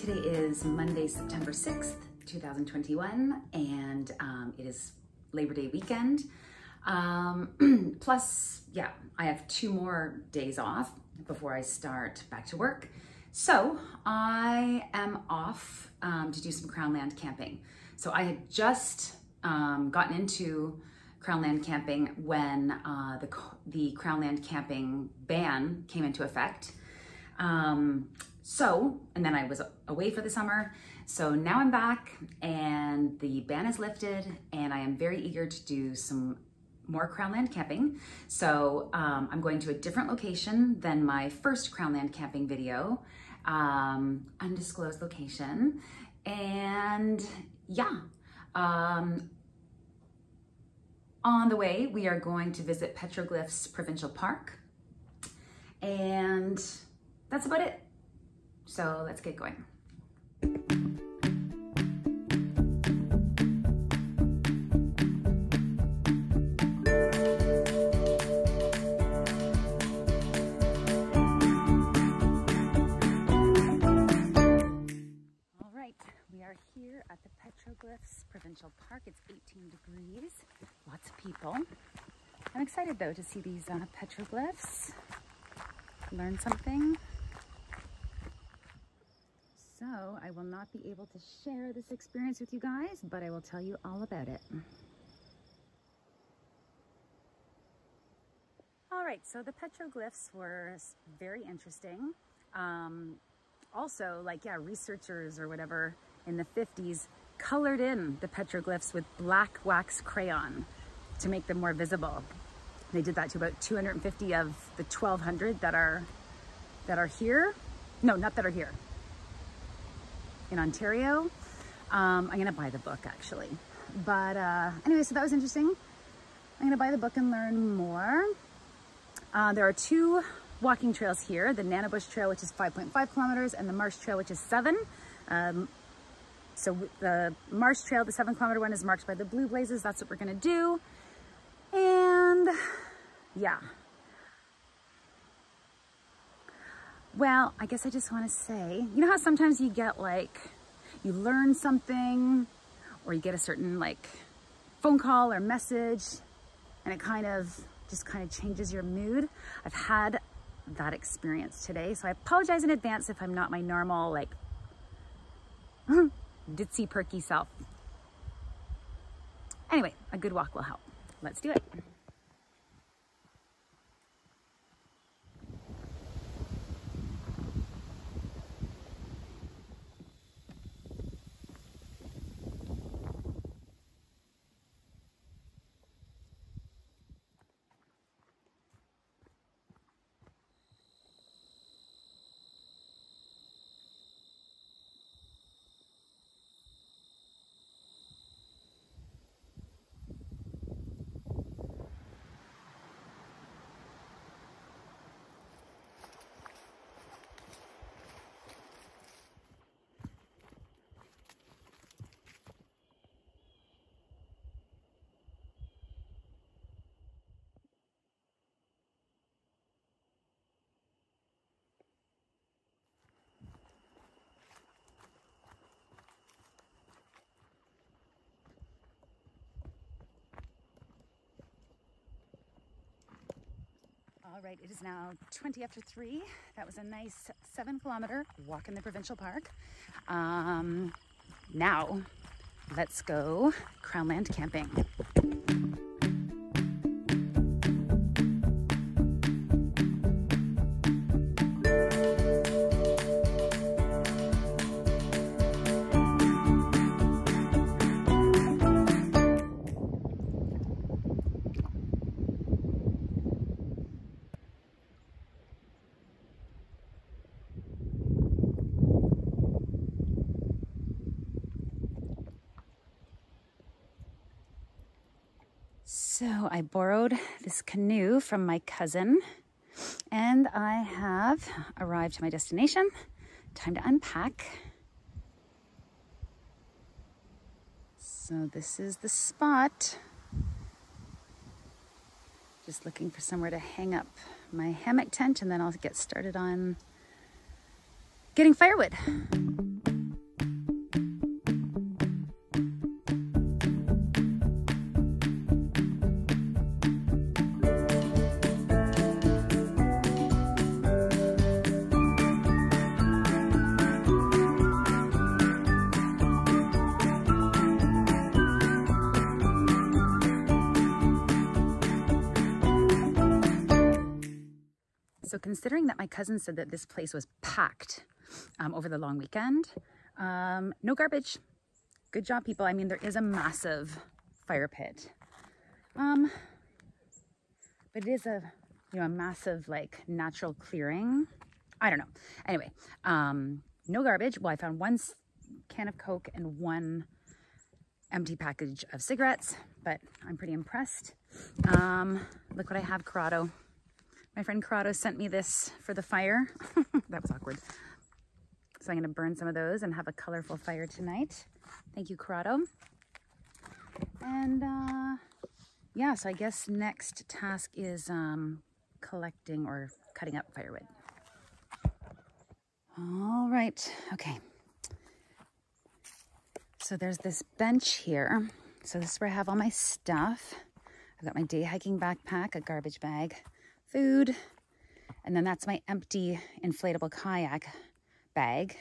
today is Monday, September 6th, 2021, and um, it is Labor Day weekend. Um, plus, yeah, I have two more days off before I start back to work. So I am off um, to do some Crownland camping. So I had just um, gotten into Crownland camping when uh, the, the Crownland camping ban came into effect. Um, so, and then I was away for the summer. So now I'm back and the ban is lifted and I am very eager to do some more Crownland camping. So um, I'm going to a different location than my first Crownland camping video, um, undisclosed location. And yeah, um, on the way, we are going to visit Petroglyphs Provincial Park. And that's about it. So let's get going. All right, we are here at the Petroglyphs Provincial Park. It's 18 degrees, lots of people. I'm excited though to see these uh, petroglyphs, learn something. So I will not be able to share this experience with you guys, but I will tell you all about it. All right, so the petroglyphs were very interesting. Um, also, like, yeah, researchers or whatever in the 50s colored in the petroglyphs with black wax crayon to make them more visible. They did that to about 250 of the 1200 that are that are here. No, not that are here, in Ontario. Um, I'm gonna buy the book actually. But uh, anyway, so that was interesting. I'm gonna buy the book and learn more. Uh, there are two walking trails here, the Nanabush Trail, which is 5.5 kilometers, and the Marsh Trail, which is seven. Um, so the Marsh Trail, the seven kilometer one is marked by the blue blazes. That's what we're gonna do. And yeah. Well, I guess I just wanna say, you know how sometimes you get like, you learn something or you get a certain like phone call or message and it kind of just kind of changes your mood. I've had that experience today. So I apologize in advance if I'm not my normal like ditzy perky self. Anyway, a good walk will help. Let's do it. All right, it is now 20 after three. That was a nice seven kilometer walk in the provincial park. Um, now, let's go Crownland camping. So I borrowed this canoe from my cousin and I have arrived to my destination. Time to unpack. So this is the spot. Just looking for somewhere to hang up my hammock tent and then I'll get started on getting firewood. Considering that my cousin said that this place was packed um, over the long weekend, um, no garbage. Good job, people. I mean, there is a massive fire pit. Um, but it is a, you know, a massive like natural clearing. I don't know. Anyway, um, no garbage. Well, I found one can of Coke and one empty package of cigarettes, but I'm pretty impressed. Um, look what I have, Corrado. My friend Corrado sent me this for the fire. that was awkward. So I'm gonna burn some of those and have a colorful fire tonight. Thank you, Corrado. And uh, yeah, so I guess next task is um, collecting or cutting up firewood. All right, okay. So there's this bench here. So this is where I have all my stuff. I've got my day hiking backpack, a garbage bag, food, and then that's my empty inflatable kayak bag.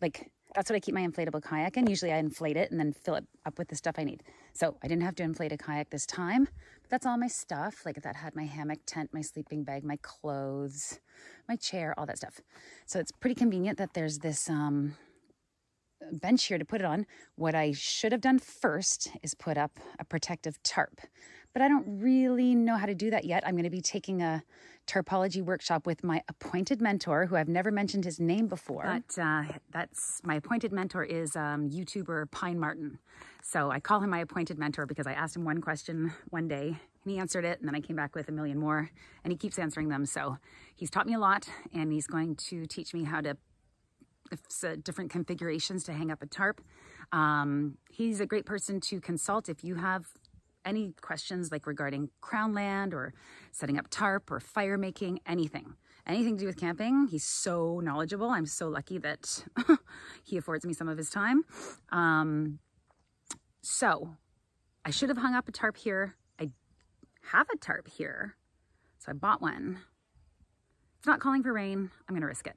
Like that's what I keep my inflatable kayak in. Usually I inflate it and then fill it up with the stuff I need. So I didn't have to inflate a kayak this time. But that's all my stuff. Like that had my hammock, tent, my sleeping bag, my clothes, my chair, all that stuff. So it's pretty convenient that there's this um, bench here to put it on. What I should have done first is put up a protective tarp but I don't really know how to do that yet. I'm going to be taking a tarpology workshop with my appointed mentor, who I've never mentioned his name before. But uh, that's my appointed mentor is um, YouTuber Pine Martin. So I call him my appointed mentor because I asked him one question one day and he answered it, and then I came back with a million more, and he keeps answering them. So he's taught me a lot, and he's going to teach me how to uh, different configurations to hang up a tarp. Um, he's a great person to consult if you have any questions like regarding crown land or setting up tarp or fire making, anything, anything to do with camping. He's so knowledgeable. I'm so lucky that he affords me some of his time. Um, so I should have hung up a tarp here. I have a tarp here. So I bought one. It's not calling for rain. I'm going to risk it.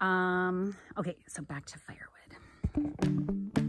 Um, okay, so back to firewood.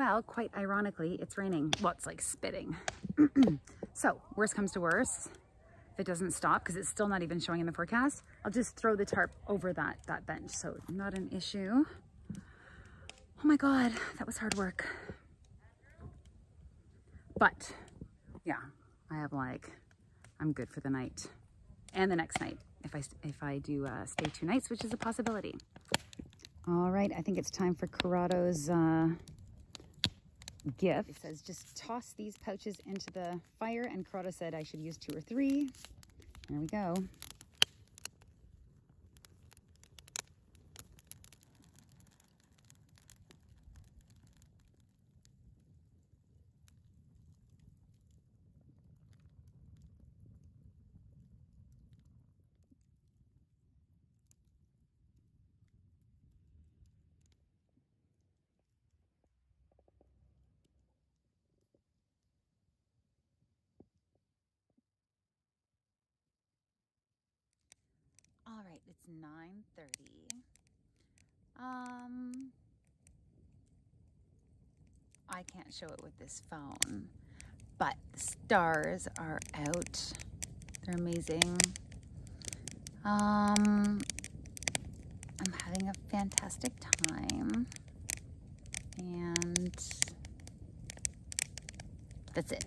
Well, quite ironically, it's raining. Well, it's like spitting. so worst comes to worst, if it doesn't stop, because it's still not even showing in the forecast, I'll just throw the tarp over that, that bench. So not an issue. Oh my God, that was hard work. But yeah, I have like, I'm good for the night and the next night if I, if I do uh, stay two nights, which is a possibility. All right, I think it's time for Corrado's uh, gift. It says just toss these pouches into the fire and Corrado said I should use two or three. There we go. All right, it's 9.30. Um, I can't show it with this phone, but the stars are out. They're amazing. Um, I'm having a fantastic time. And that's it.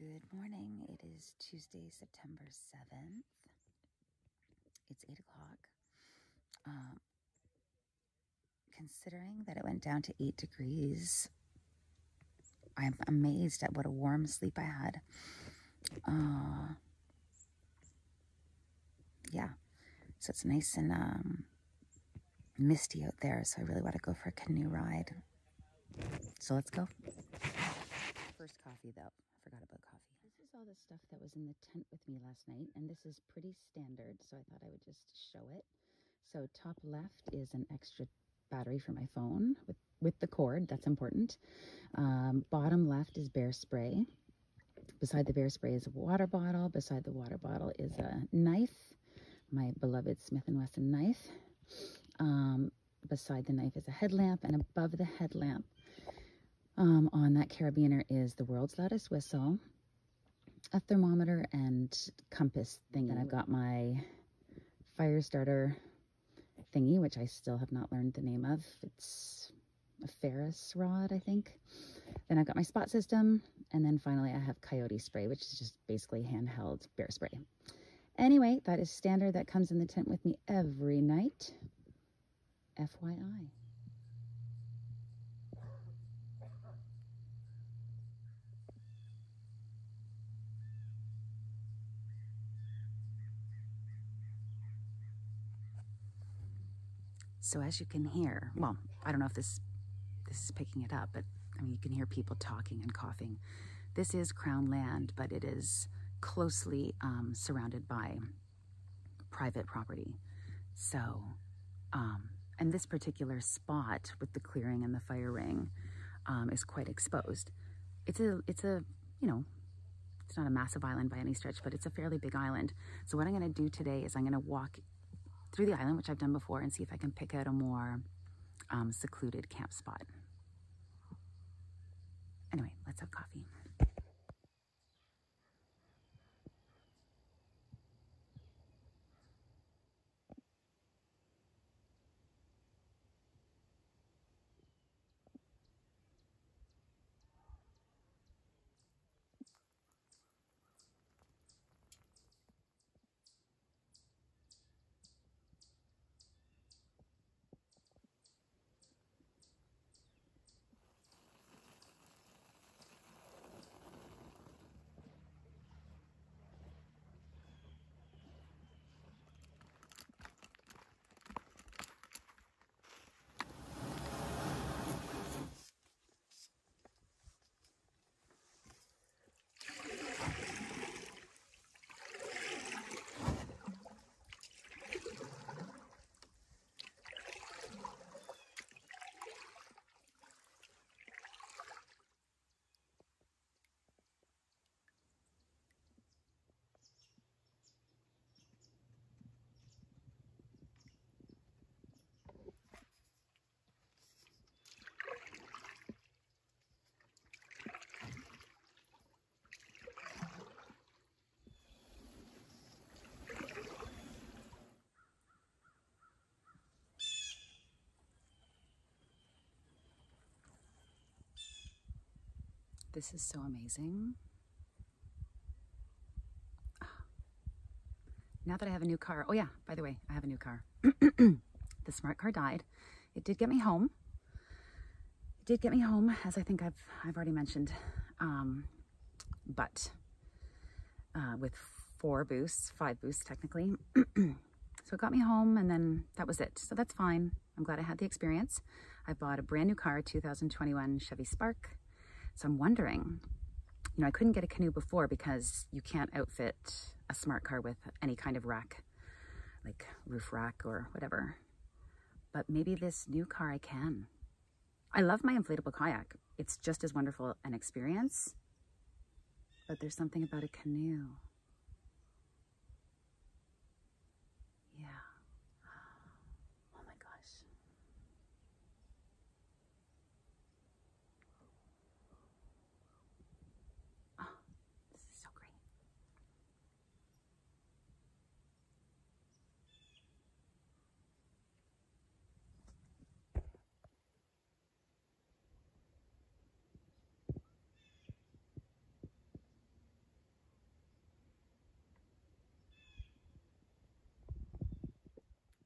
Good morning. It is Tuesday, September 7th. It's 8 o'clock. Um, considering that it went down to 8 degrees, I'm amazed at what a warm sleep I had. Uh, yeah, so it's nice and um, misty out there, so I really want to go for a canoe ride. So let's go. First coffee, though forgot about coffee. This is all the stuff that was in the tent with me last night, and this is pretty standard, so I thought I would just show it. So top left is an extra battery for my phone with, with the cord, that's important. Um, bottom left is bear spray. Beside the bear spray is a water bottle. Beside the water bottle is a knife, my beloved Smith & Wesson knife. Um, beside the knife is a headlamp, and above the headlamp um, on that carabiner is the world's loudest whistle, a thermometer, and compass thing. And I've got my fire starter thingy, which I still have not learned the name of. It's a Ferris rod, I think. Then I've got my spot system. And then finally I have coyote spray, which is just basically handheld bear spray. Anyway, that is standard. That comes in the tent with me every night. FYI. So as you can hear, well, I don't know if this this is picking it up, but I mean you can hear people talking and coughing. This is Crown land, but it is closely um, surrounded by private property. So, um, and this particular spot with the clearing and the fire ring um, is quite exposed. It's a, it's a, you know, it's not a massive island by any stretch, but it's a fairly big island. So what I'm going to do today is I'm going to walk through the island, which I've done before, and see if I can pick out a more um, secluded camp spot. Anyway, let's have coffee. This is so amazing. Now that I have a new car, oh yeah, by the way, I have a new car. the smart car died. It did get me home. It did get me home, as I think I've I've already mentioned. Um, but uh, with four boosts, five boosts technically. so it got me home, and then that was it. So that's fine. I'm glad I had the experience. I bought a brand new car, 2021 Chevy Spark. So I'm wondering, you know, I couldn't get a canoe before because you can't outfit a smart car with any kind of rack, like roof rack or whatever. But maybe this new car I can. I love my inflatable kayak. It's just as wonderful an experience, but there's something about a canoe.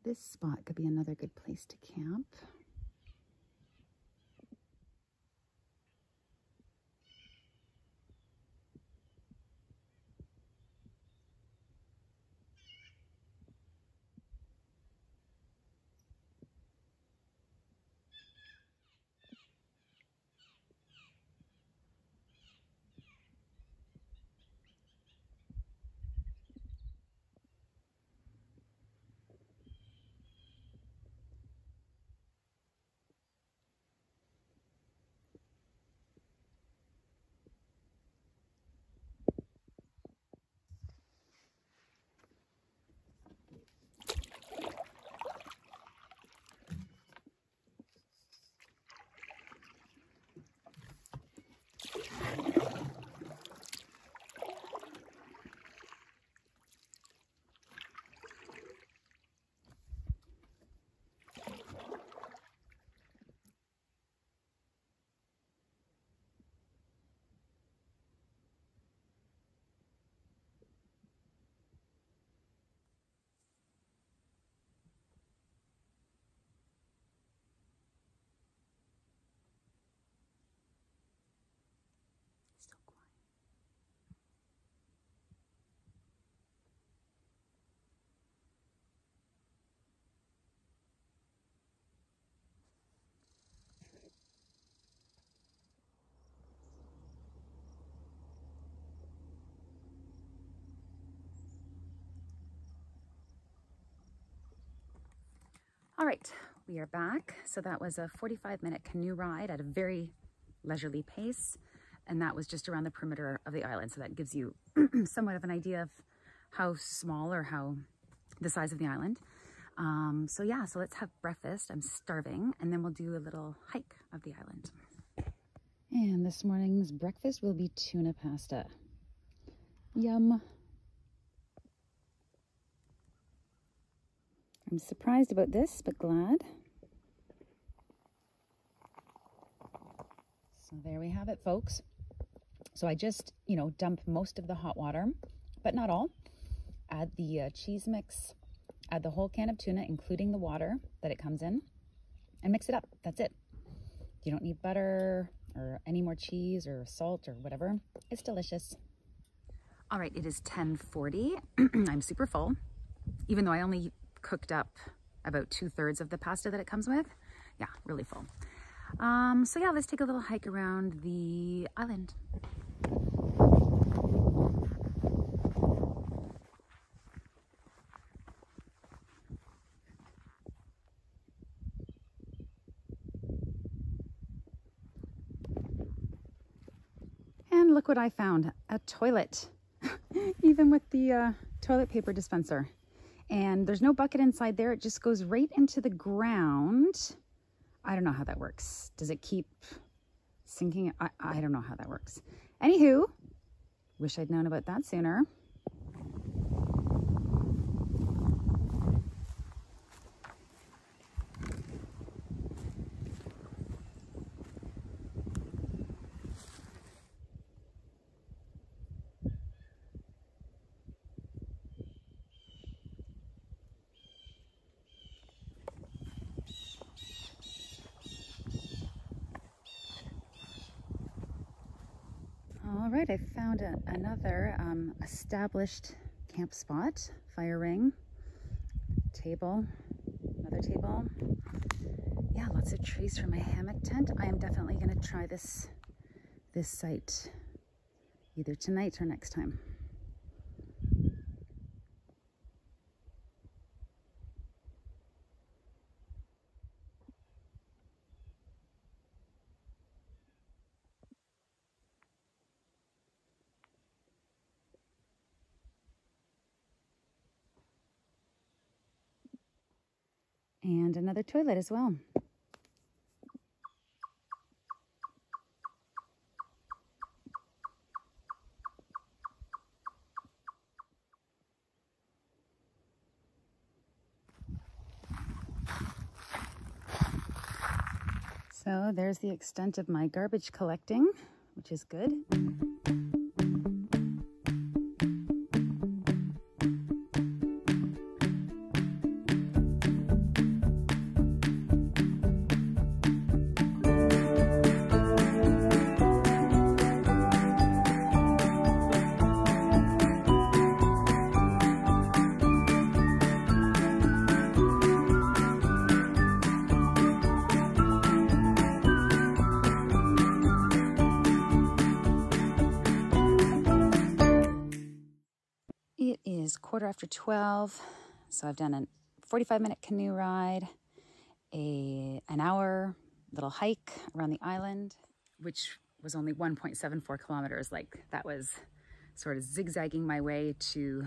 This spot could be another good place to camp. All right, we are back. So that was a 45 minute canoe ride at a very leisurely pace. And that was just around the perimeter of the island. So that gives you somewhat of an idea of how small or how the size of the island. Um, so yeah, so let's have breakfast. I'm starving. And then we'll do a little hike of the island. And this morning's breakfast will be tuna pasta. Yum. I'm surprised about this, but glad. So there we have it, folks. So I just, you know, dump most of the hot water, but not all. Add the uh, cheese mix, add the whole can of tuna, including the water that it comes in, and mix it up. That's it. You don't need butter or any more cheese or salt or whatever. It's delicious. All right, it is 1040. I'm super full, even though I only cooked up about two thirds of the pasta that it comes with. Yeah, really full. Um, so yeah, let's take a little hike around the island. And look what I found, a toilet, even with the uh, toilet paper dispenser. And there's no bucket inside there. It just goes right into the ground. I don't know how that works. Does it keep sinking? I, I don't know how that works. Anywho, wish I'd known about that sooner. All right, I found a, another um, established camp spot, fire ring, table, another table. Yeah, lots of trees for my hammock tent. I am definitely gonna try this, this site either tonight or next time. And another toilet as well. So there's the extent of my garbage collecting, which is good. Quarter after 12. So I've done a 45 minute canoe ride, a an hour little hike around the island, which was only 1.74 kilometers. Like that was sort of zigzagging my way to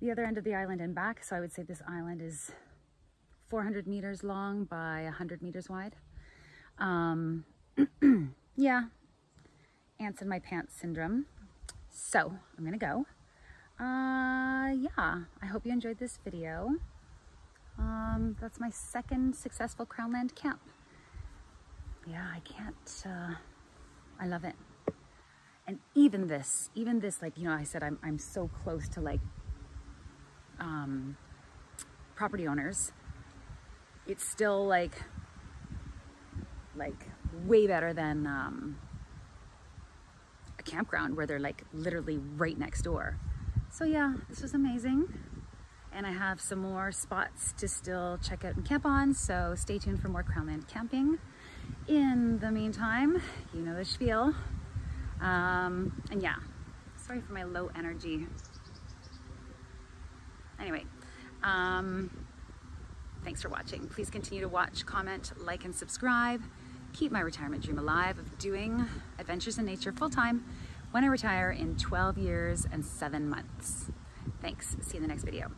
the other end of the island and back. So I would say this island is 400 meters long by 100 meters wide. Um, yeah, ants in my pants syndrome. So I'm gonna go uh, yeah, I hope you enjoyed this video. Um, that's my second successful Crownland camp. Yeah, I can't, uh, I love it. And even this, even this, like, you know, I said, I'm, I'm so close to like, um, property owners. It's still like, like way better than, um, a campground where they're like literally right next door. So yeah, this was amazing. And I have some more spots to still check out and camp on, so stay tuned for more Crownland camping. In the meantime, you know the spiel. Um, and yeah, sorry for my low energy. Anyway, um, thanks for watching. Please continue to watch, comment, like, and subscribe. Keep my retirement dream alive of doing adventures in nature full time when I retire in 12 years and seven months. Thanks. See you in the next video.